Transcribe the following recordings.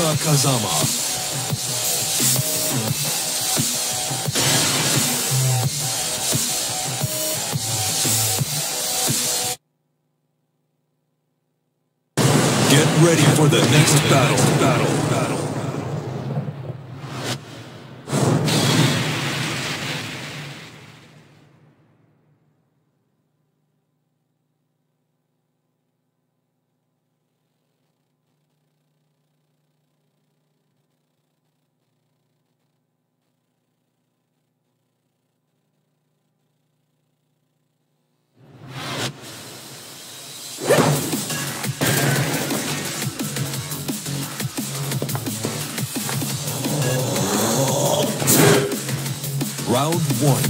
Kazama. Get ready for the next. Battle. One.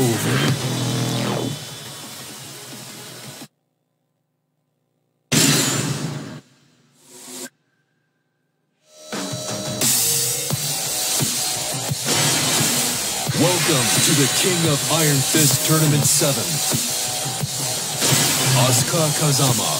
Over. Welcome to the King of Iron Fist Tournament 7. Asuka Kazama.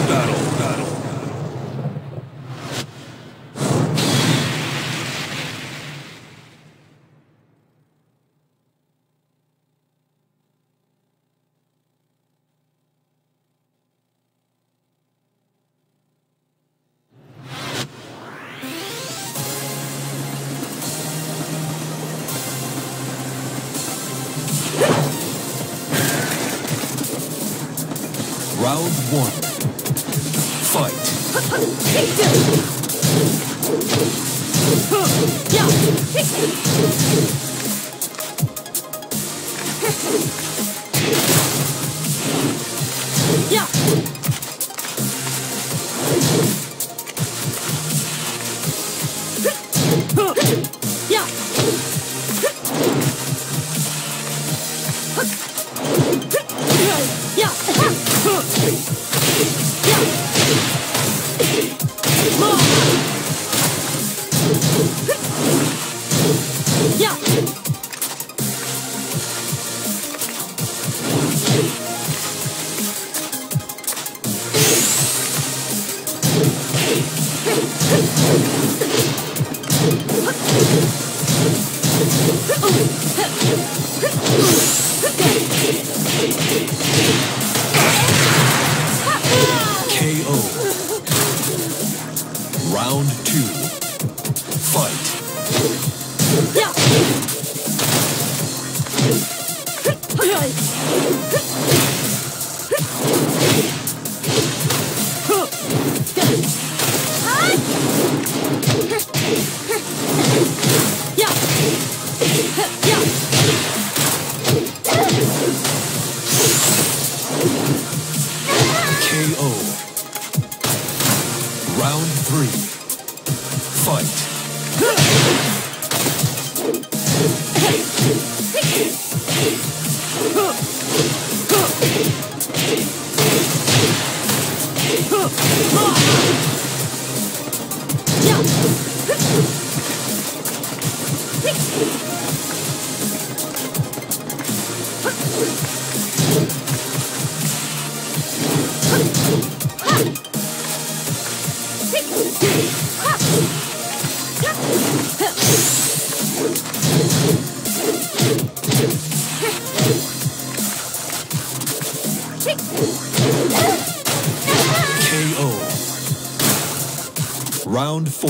Round four.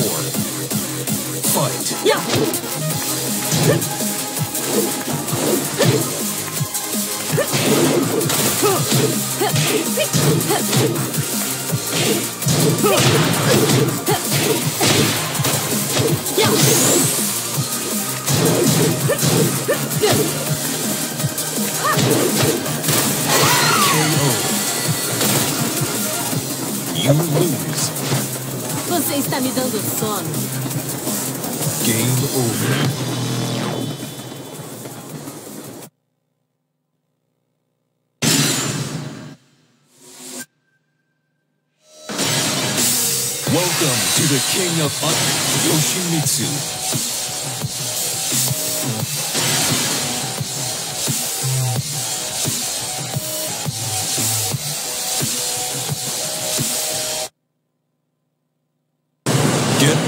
Fight. KO. You lose. Você está me dando sono. Game over. Welcome to the King of Up, Yoshimitsu.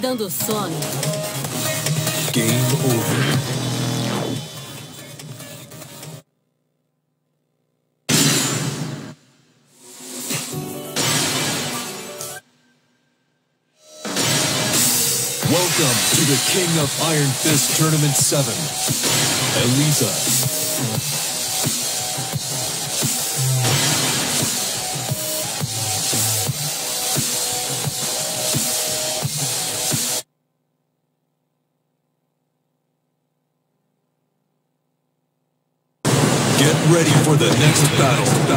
Dando sono. Game over. Welcome to the King of Iron Fist Tournament 7, Eliza. The next battle.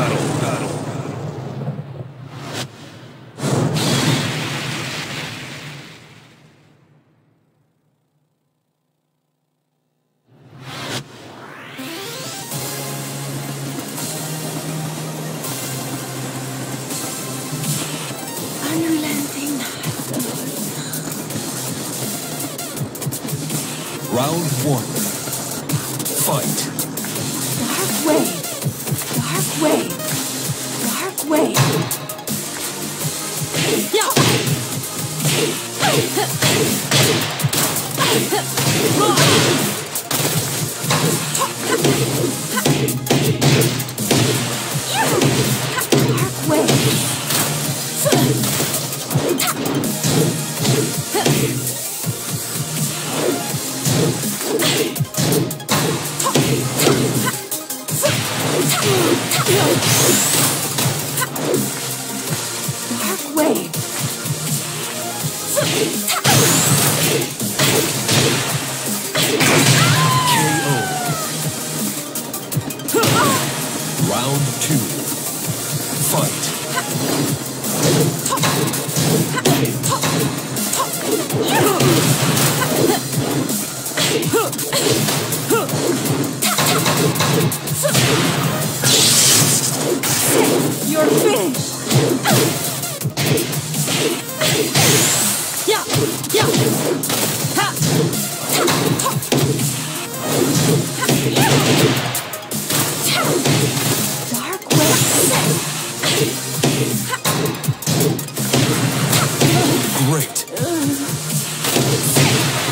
great.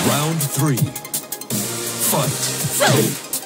Round three. Fight.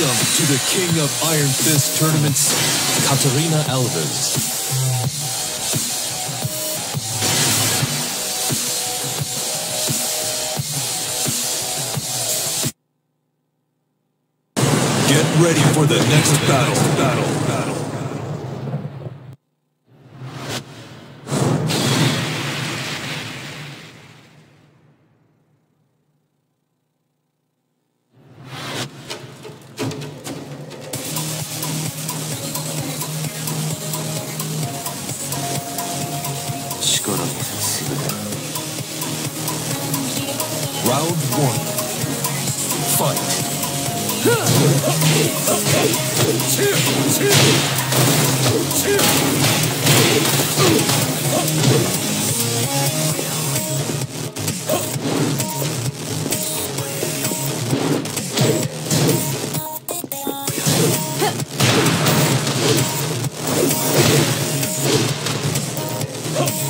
Welcome to the King of Iron Fist Tournament's Katarina Alves. Get ready for the next battle. battle, battle. Oh.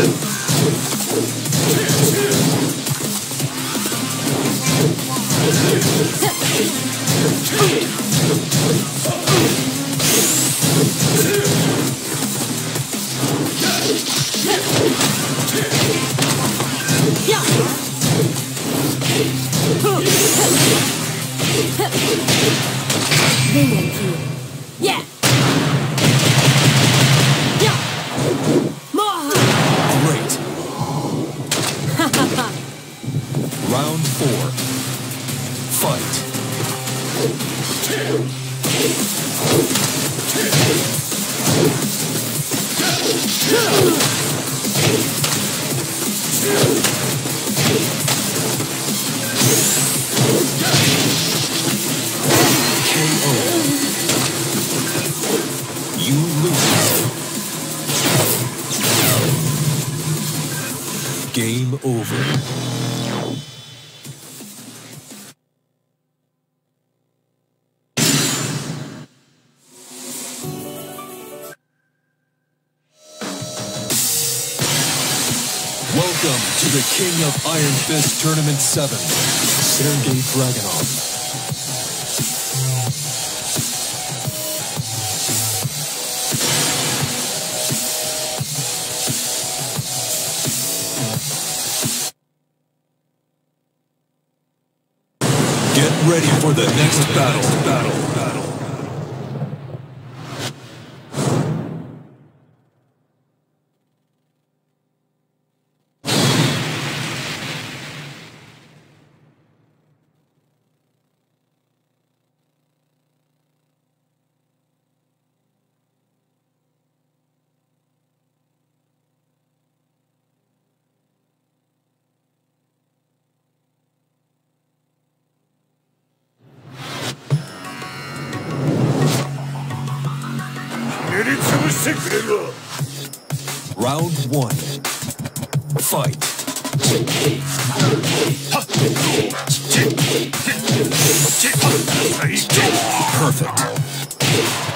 London. this Tournament 7, Sergei Dragunov. Round one. Fight. Perfect.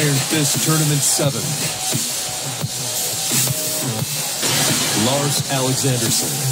Iron Fist Tournament 7. Lars Alexandersson.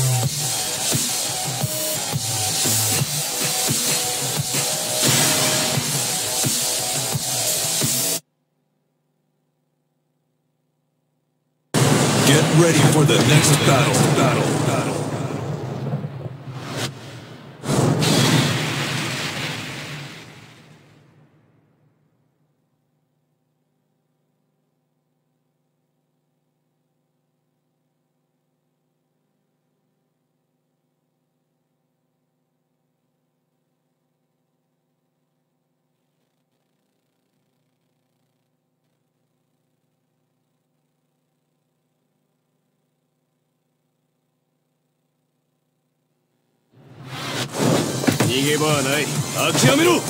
逃げ場はない諦めろ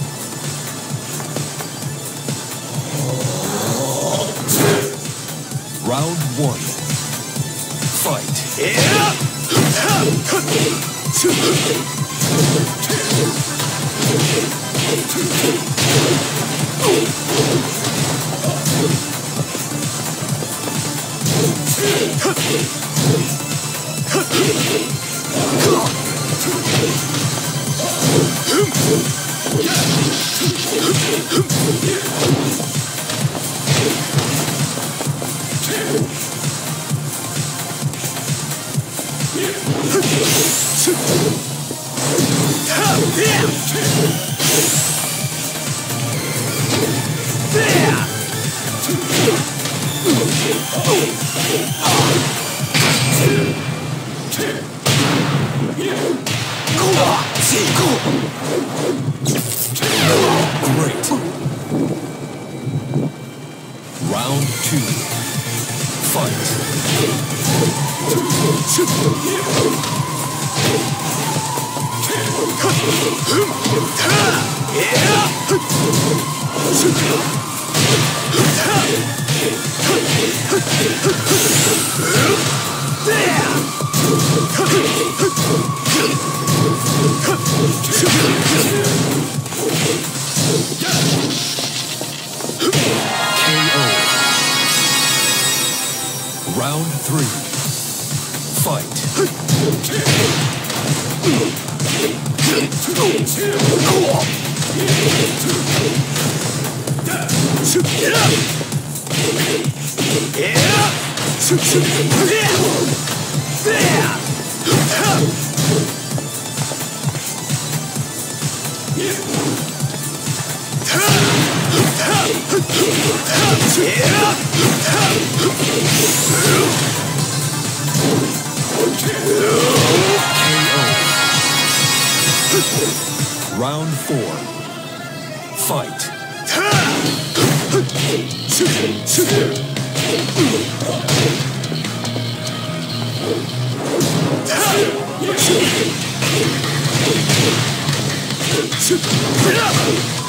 Round one. Fight. Great. Round four. Fight.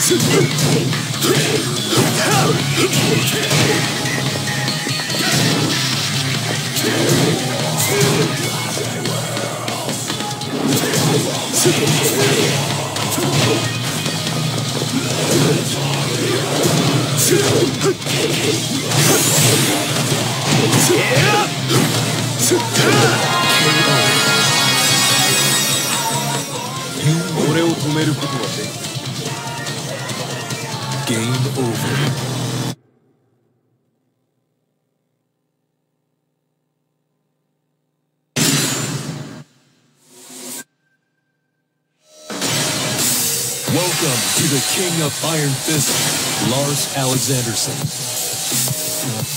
俺を止めることは Of Iron Fist, Lars Alexandersson.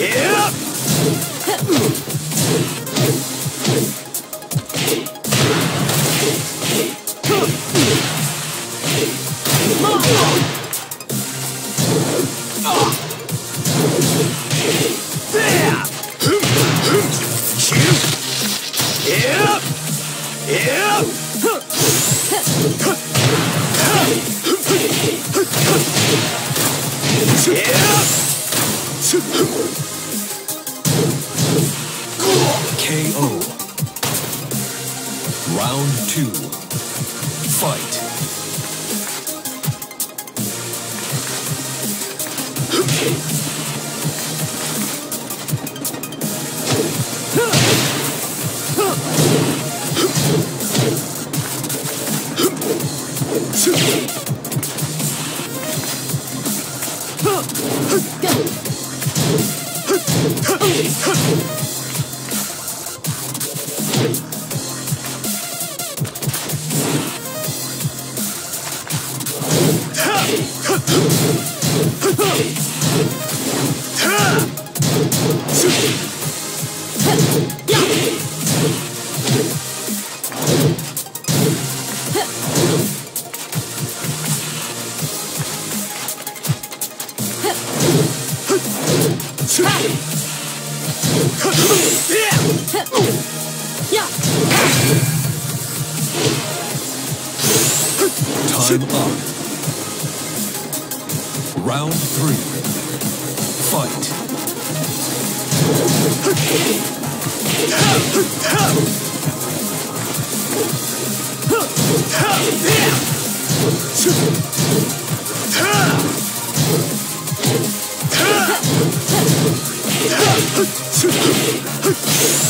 えっ Time up. Round three. Fight.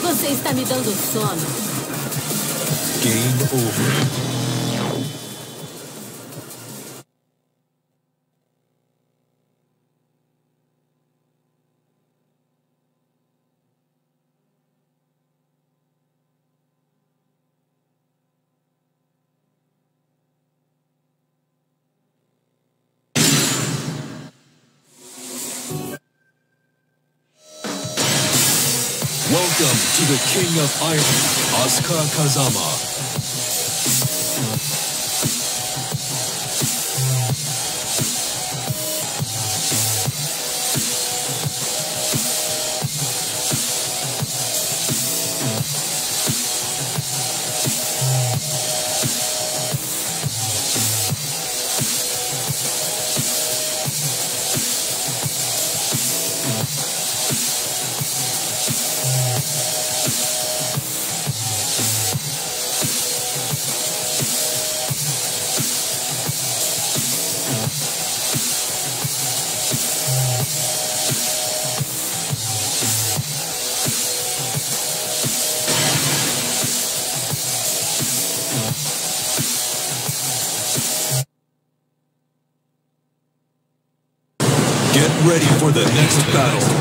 Você está me dando sono. Game over. King of Iron, Asuka Kazama. Battle.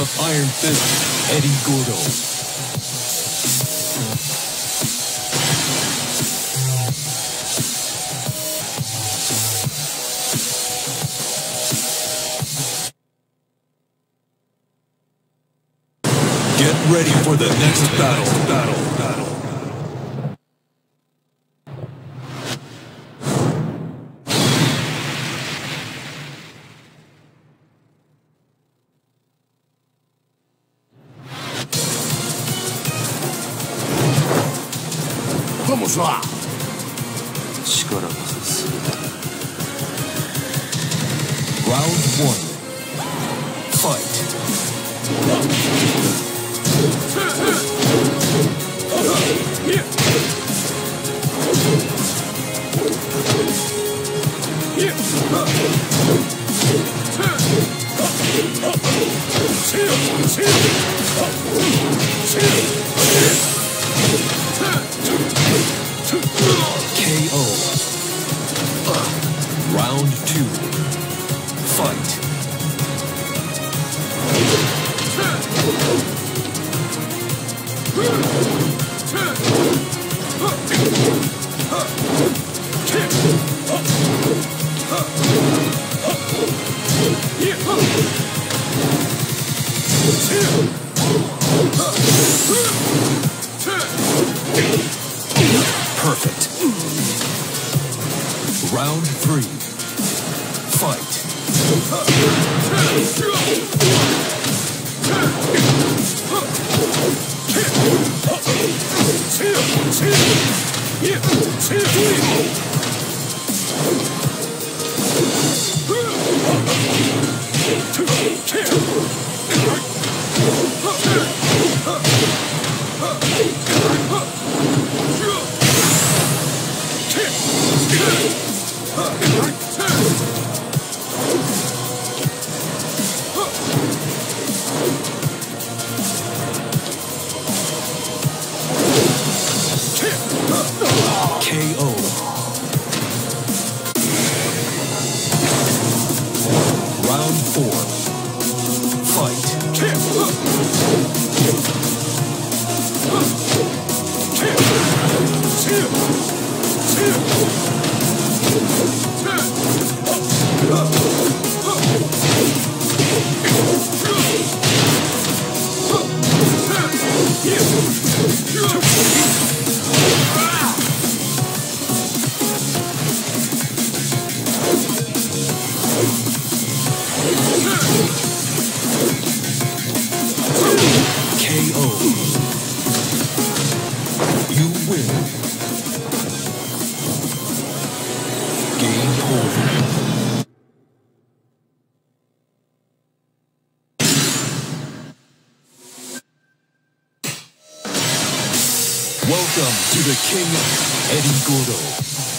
of Iron Fist, Eddie Gordo. Get ready for the next battle. fight. Welcome to the King Eddie Gordo.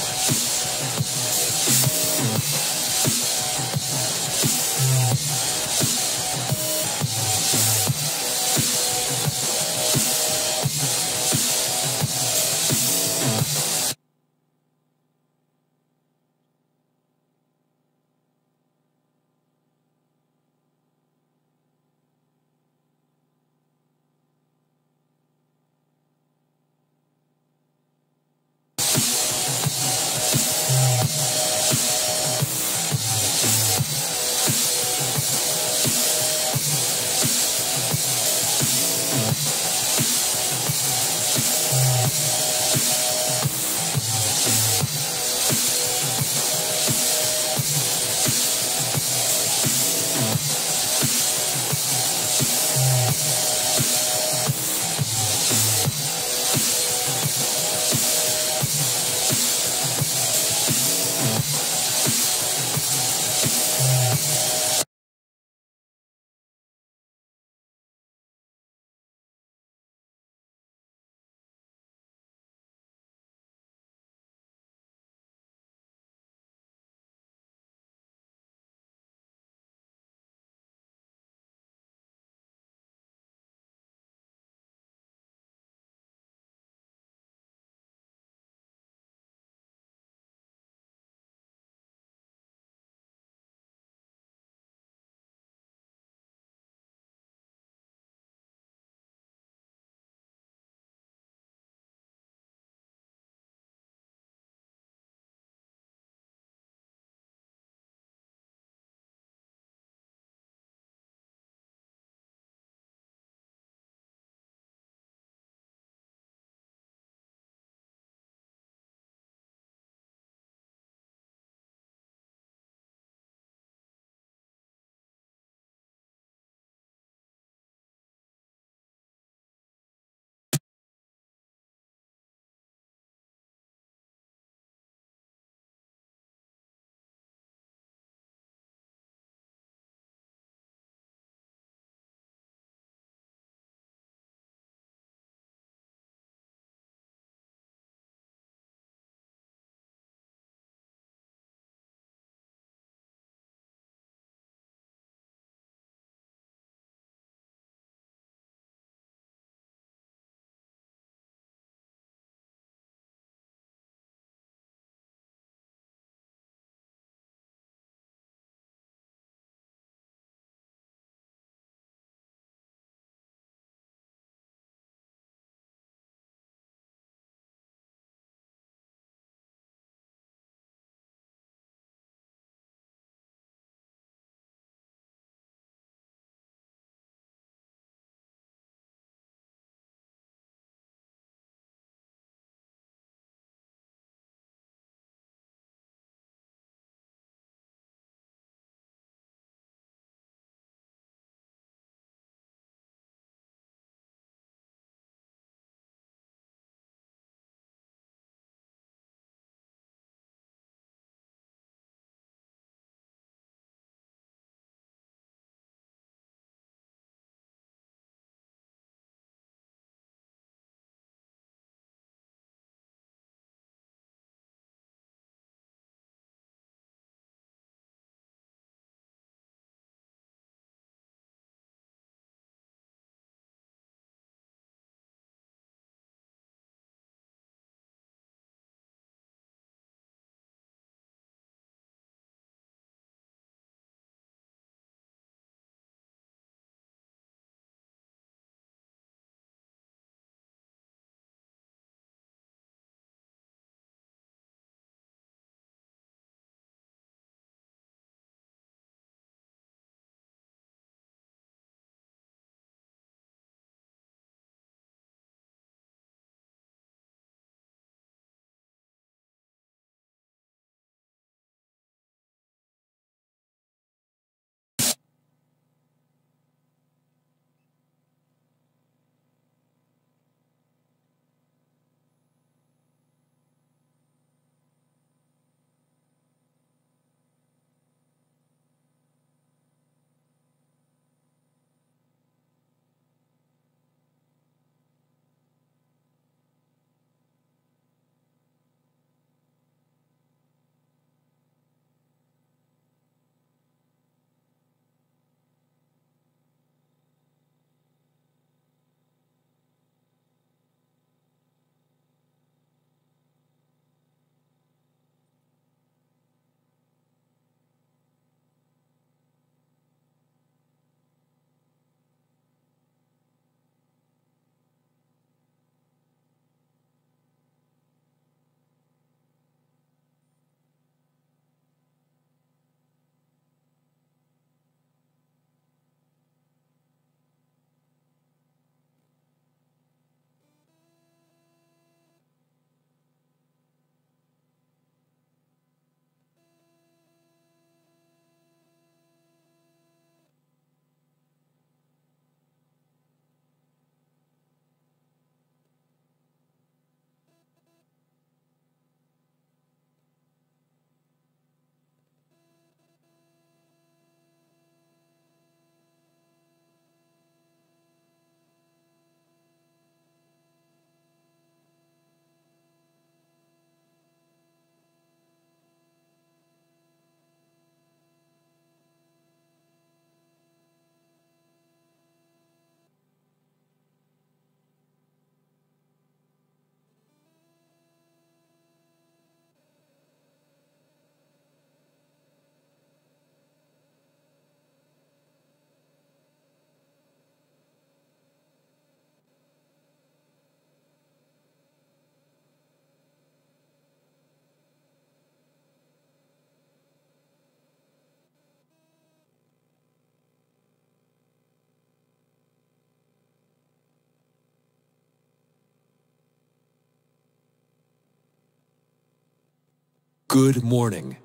Good morning.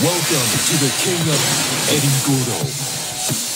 Welcome to the King of Eddie Gordo.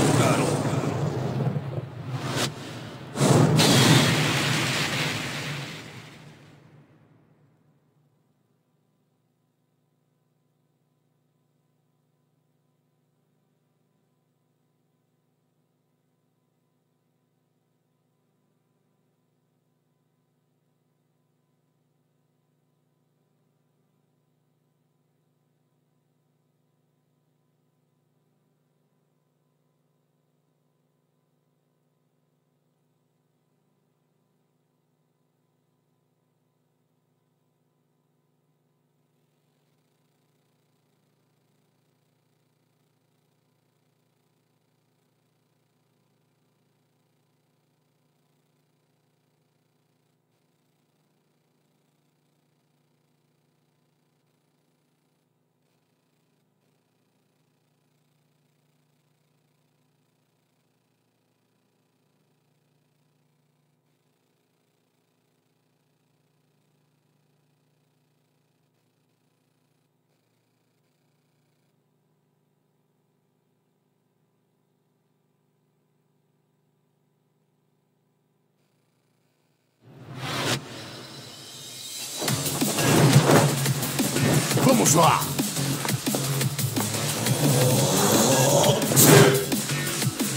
Vamos lá!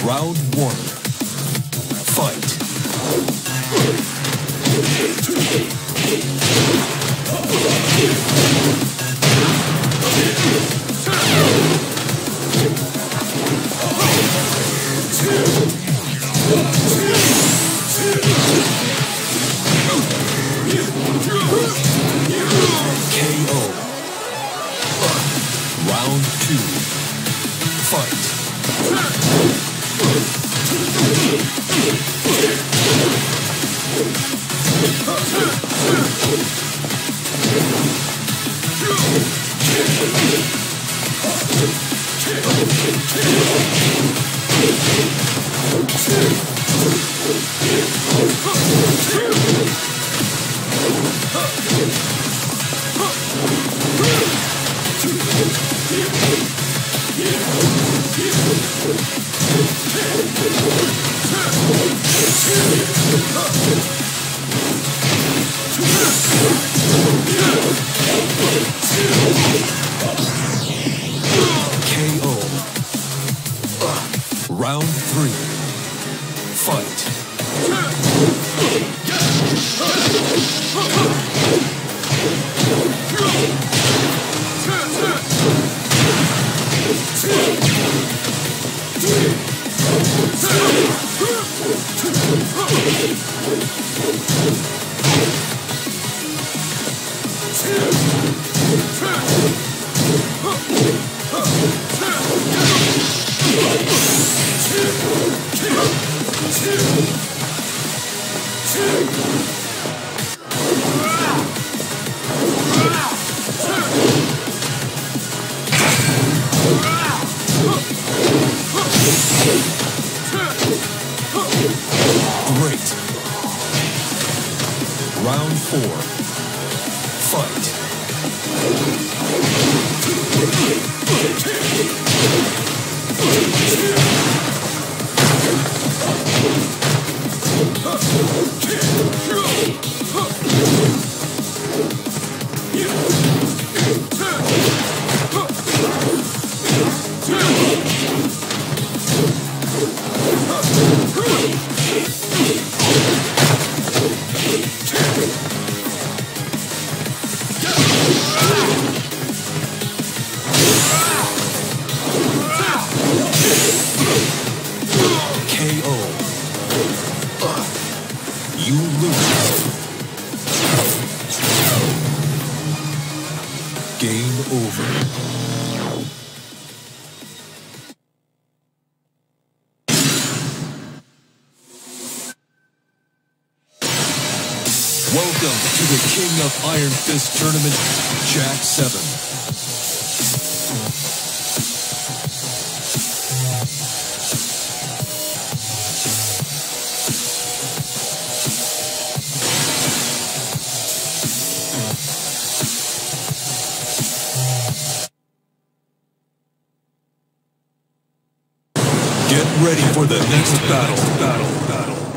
Round one. KO round three. Welcome to the King of Iron Fist Tournament, Jack 7. Get ready for the next battle, battle, battle.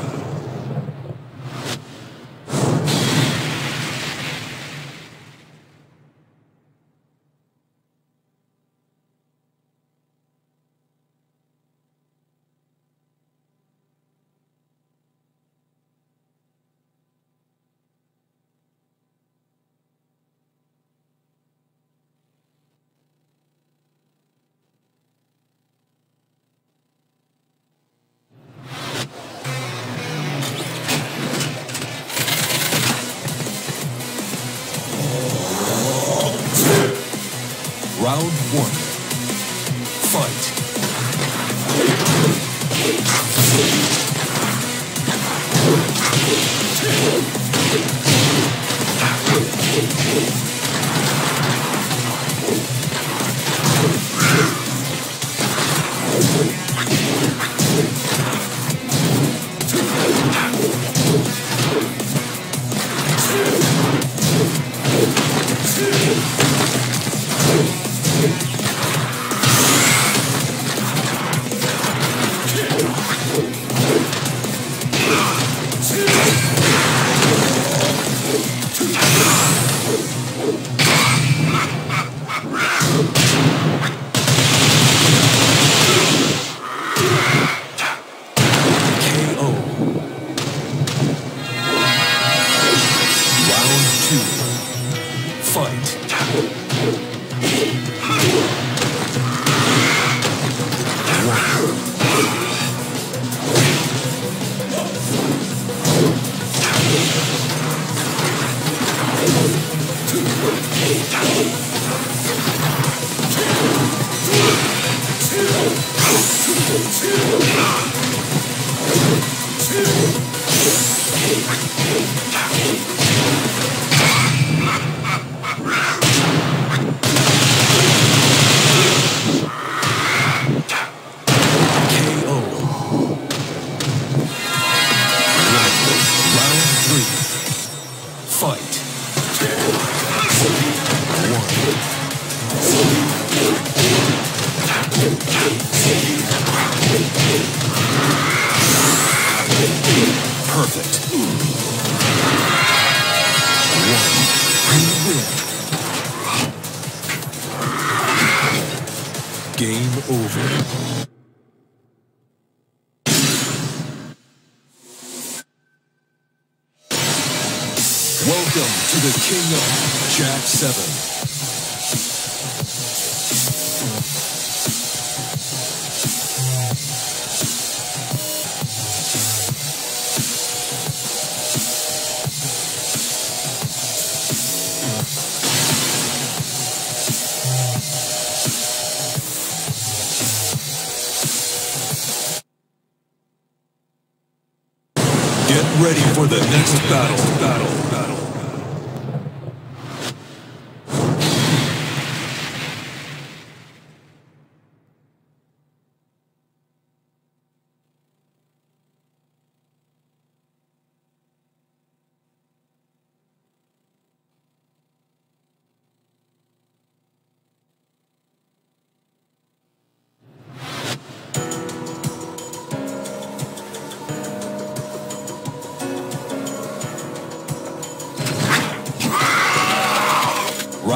Ha!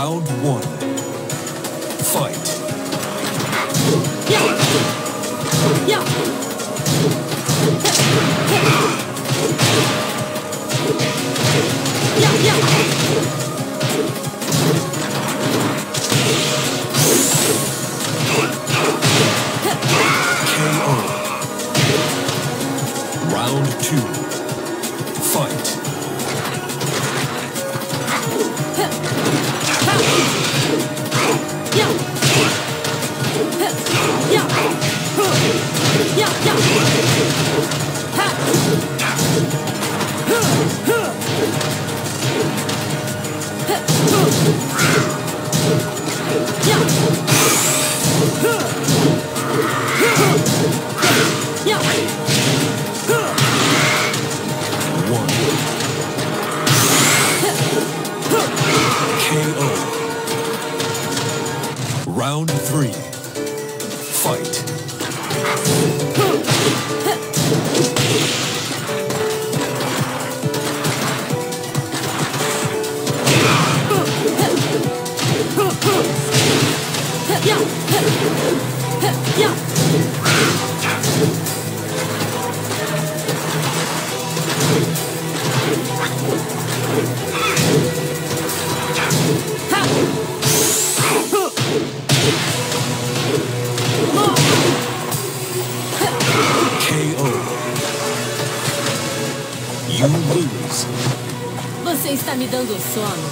Round one. Você está me dando sono.